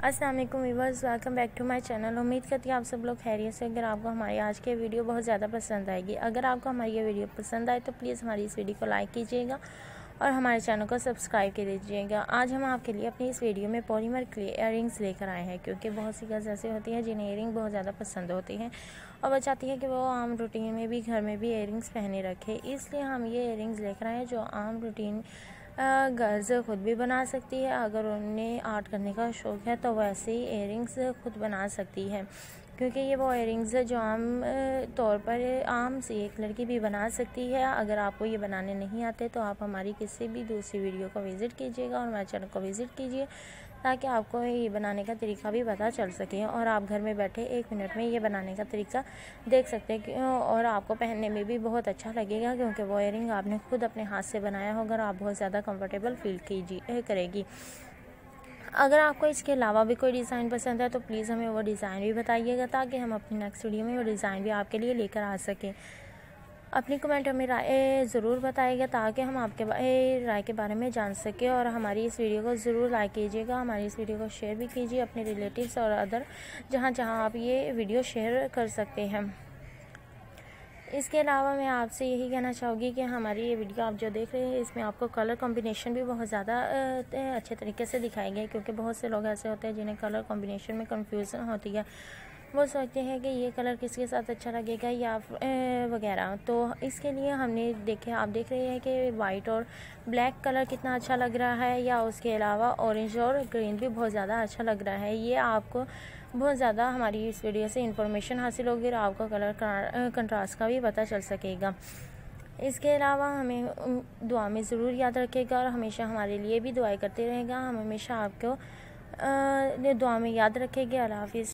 अस्सलाम वालेकुम viewers welcome back to my channel उम्मीद करती हूँ आप सब लोग खैरियत से अगर आपको हमारी आज की वीडियो बहुत ज़्यादा पसंद आएगी, अगर आपको हमारी ये वीडियो पसंद आए तो प्लीज़ हमारी इस वीडियो को लाइक कीजिएगा और हमारे चैनल को सब्सक्राइब कर दीजिएगा। आज हम आपके लिए अपनी इस वीडियो में पॉलीमर क्ले इयर लेकर आए हैं, क्योंकि बहुत सी गर्ल्स ऐसी होती हैं जिन्हें इयरिंग बहुत ज़्यादा पसंद होती हैं और वो चाहती है कि वो आम रूटीन में भी, घर में भी इयरिंग्स पहने रखे। इसलिए हम ये इयरिंग्स लेकर आए हैं जो आम रूटीन गर्ल्स खुद भी बना सकती है। अगर उन्हें आर्ट करने का शौक़ है तो वैसे ही एयरिंग्स खुद बना सकती है। क्योंकि ये वो एयरिंग्स है जो आम तौर पर आम से एक लड़की भी बना सकती है। अगर आपको ये बनाने नहीं आते तो आप हमारी किसी भी दूसरी वीडियो को विज़िट कीजिएगा और हमारे चैनल को विज़िट कीजिए, ताकि आपको ये बनाने का तरीका भी पता चल सके। और आप घर में बैठे एक मिनट में ये बनाने का तरीका देख सकते हैं और आपको पहनने में भी बहुत अच्छा लगेगा, क्योंकि वो एयरिंग आपने खुद अपने हाथ से बनाया होगा और आप बहुत ज़्यादा कंफर्टेबल फील कीजिए, करेगी। अगर आपको इसके अलावा भी कोई डिज़ाइन पसंद है तो प्लीज़ हमें वो डिज़ाइन भी बताइएगा, ताकि हम अपनी नेक्स्ट वीडियो में वो डिज़ाइन भी आपके लिए लेकर आ सकें। अपनी कमेंट हमें राय ज़रूर बताइएगा, ताकि हम आपके राय के बारे में जान सकें, और हमारी इस वीडियो को ज़रूर लाइक कीजिएगा, हमारी इस वीडियो को शेयर भी कीजिए अपने रिलेटिव्स और अदर जहाँ जहाँ आप ये वीडियो शेयर कर सकते हैं। इसके अलावा मैं आपसे यही कहना चाहूँगी कि हमारी ये वीडियो आप जो देख रहे हैं, इसमें आपको कलर कॉम्बिनेशन भी बहुत ज़्यादा अच्छे तरीके से दिखाई गए क्योंकि बहुत से लोग ऐसे होते हैं जिन्हें कलर कॉम्बिनेशन में कन्फ्यूज़न होती है। वो सोचते हैं कि ये कलर किसके साथ अच्छा लगेगा या वगैरह। तो इसके लिए हमने देखे, आप देख रहे हैं कि वाइट और ब्लैक कलर कितना अच्छा लग रहा है या उसके अलावा ऑरेंज और ग्रीन भी बहुत ज़्यादा अच्छा लग रहा है। ये आपको बहुत ज़्यादा हमारी इस वीडियो से इन्फॉर्मेशन हासिल होगी और आपको कलर कंट्रास्ट का भी पता चल सकेगा। इसके अलावा हमें दुआ में ज़रूर याद रखेगा और हमेशा हमारे लिए भी दुआएँ करते रहेगा। हम हमेशा आपको दुआ में याद रखेंगे। अल्लाह हाफिज़।